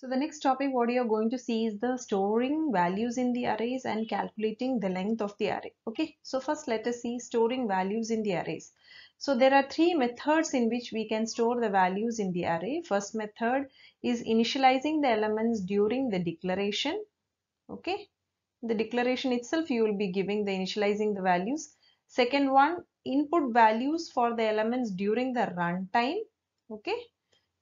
So the next topic what you are going to see is the storing values in the arrays and calculating the length of the array. Okay, so first let us see storing values in the arrays. So there are three methods in which we can store the values in the array. First method is initializing the elements during the declaration. Okay, the declaration itself you will be giving the initializing the values. Second one input values for the elements during the runtime. Okay,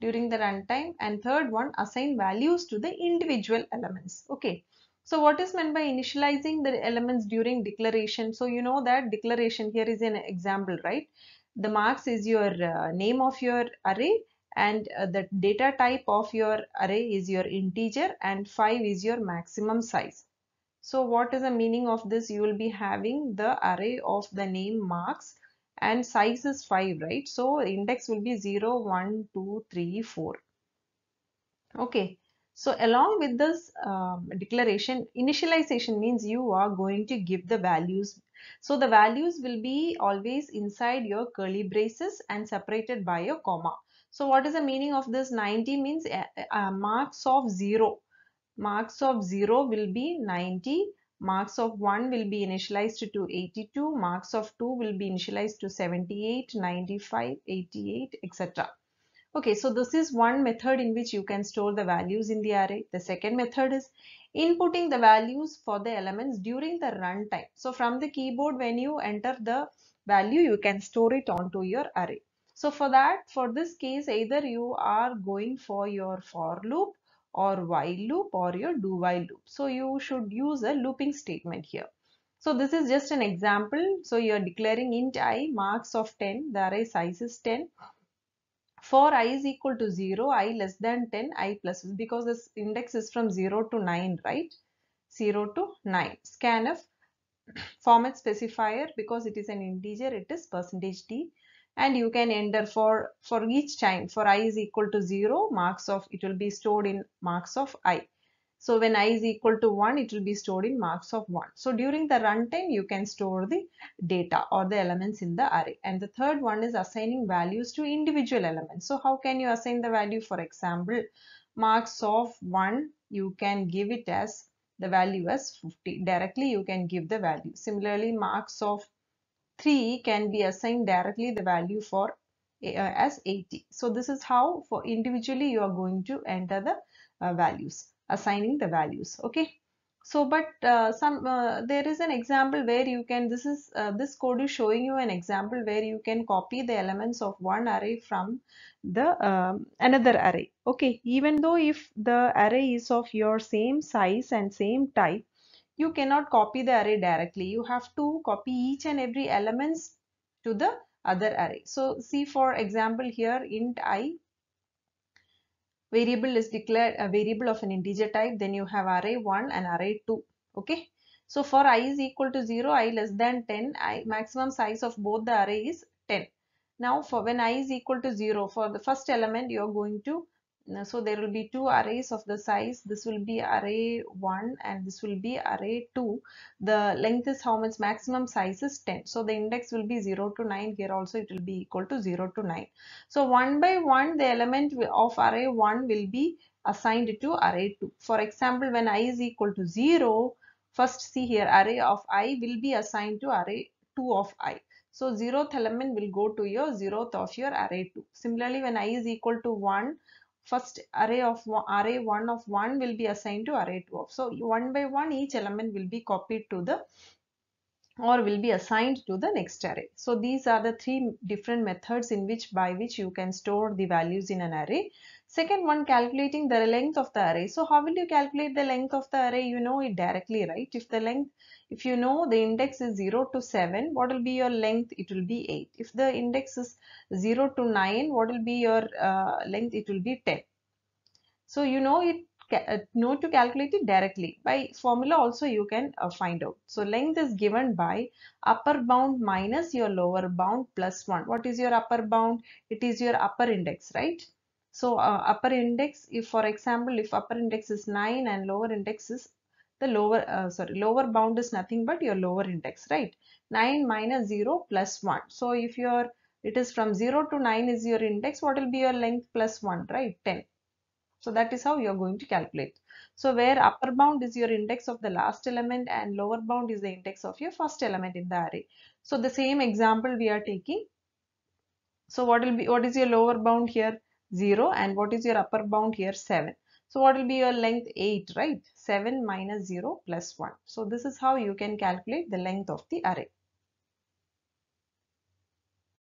during the runtime and third one assign values to the individual elements. Okay. So what is meant by initializing the elements during declaration? So you know that declaration here is an example right? The marks is your uh, name of your array and uh, the data type of your array is your integer and 5 is your maximum size. So what is the meaning of this? You will be having the array of the name marks and size is 5 right? So index will be 0 1 2 3 4 okay. So along with this um, declaration initialization means you are going to give the values. So the values will be always inside your curly braces and separated by a comma. So what is the meaning of this? 90 means uh, uh, marks of 0 marks of 0 will be 90 marks of 1 will be initialized to 82 marks of 2 will be initialized to 78 95 88 etc okay so this is one method in which you can store the values in the array. The second method is inputting the values for the elements during the runtime. So from the keyboard when you enter the value you can store it onto your array. So for that for this case either you are going for your for loop or while loop or your do while loop. So you should use a looping statement here. So this is just an example. So you are declaring int i marks of 10, the array size is 10. For i is equal to 0, i less than 10, i plus because this index is from 0 to 9, right? 0 to 9. Scanf format specifier because it is an integer, it is percentage %d and you can enter for for each time. For i is equal to 0 marks of it will be stored in marks of i. So when i is equal to 1 it will be stored in marks of 1 so during the runtime you can store the data or the elements in the array. And the third one is assigning values to individual elements. So how can you assign the value? For example marks of 1 you can give it as the value as 50 directly you can give the value. Similarly marks of 3 can be assigned directly the value for uh, as 80. So this is how for individually you are going to enter the uh, values, assigning the values. Okay. So but uh, some uh, there is an example where you can this is uh, this code is showing you an example where you can copy the elements of one array from the um, another array. Okay. Even though if the array is of your same size and same type you cannot copy the array directly. You have to copy each and every elements to the other array. So see for example here int i variable is declared a variable of an integer type then you have array 1 and array 2 okay so for i is equal to 0 i less than 10 i maximum size of both the array is 10 now for when i is equal to 0 for the first element you are going to so there will be two arrays of the size. This will be array 1 and this will be array 2 the length is how much? Maximum size is 10 so the index will be 0 to 9 here also it will be equal to 0 to 9 so one by one the element of array 1 will be assigned to array 2 for example when i is equal to 0 first see here array of i will be assigned to array 2 of i. So zeroth element will go to your zeroth of your array 2 similarly when i is equal to 1 first array of array 1 of 1 will be assigned to array 2 of. So one by one each element will be copied to the or will be assigned to the next array. So these are the three different methods in which by which you can store the values in an array. Second one calculating the length of the array. So how will you calculate the length of the array? You know it directly, right? If the length, if you know the index is 0 to 7, what will be your length? It will be 8. If the index is 0 to 9, what will be your uh, length? It will be 10. So you know it uh, know to calculate it directly by formula also you can uh, find out so length is given by upper bound minus your lower bound plus 1 what is your upper bound it is your upper index right so uh, upper index, if for example, if upper index is 9 and lower index is the lower, uh, sorry, lower bound is nothing but your lower index, right? 9 minus 0 plus 1. So if your, it is from 0 to 9 is your index, what will be your length plus 1, right? 10. So that is how you are going to calculate. So where upper bound is your index of the last element and lower bound is the index of your first element in the array. So the same example we are taking. So what will be what is your lower bound here 0 and what is your upper bound here 7. So what will be your length 8 right 7 minus 0 plus 1. So this is how you can calculate the length of the array.